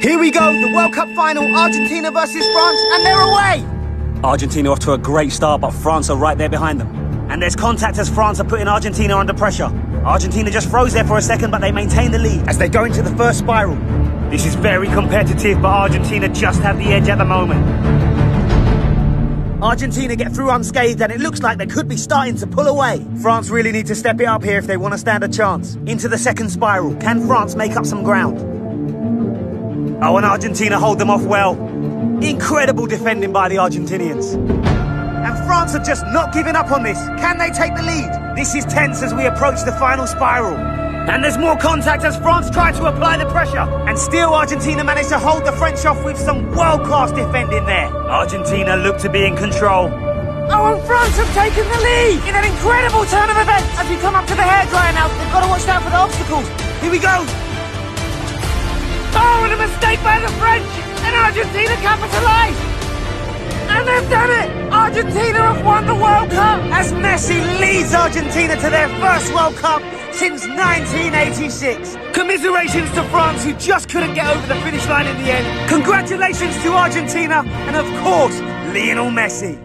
Here we go, the World Cup final, Argentina versus France, and they're away! Argentina off to a great start, but France are right there behind them. And there's contact as France are putting Argentina under pressure. Argentina just froze there for a second, but they maintain the lead as they go into the first spiral. This is very competitive, but Argentina just have the edge at the moment. Argentina get through unscathed and it looks like they could be starting to pull away. France really need to step it up here if they want to stand a chance. Into the second spiral. Can France make up some ground? Oh, and Argentina hold them off well. Incredible defending by the Argentinians. And France are just not giving up on this. Can they take the lead? This is tense as we approach the final spiral. And there's more contact as France try to apply the pressure. And still Argentina managed to hold the French off with some world-class defending there. Argentina look to be in control. Oh, and France have taken the lead in an incredible turn of events. As we come up to the hairdryer now, they've got to watch out for the obstacles. Here we go. Mistake by the French. And Argentina capitalise. And they've done it! Argentina have won the World Cup as Messi leads Argentina to their first World Cup since 1986. Commiserations to France who just couldn't get over the finish line in the end. Congratulations to Argentina and of course, Lionel Messi.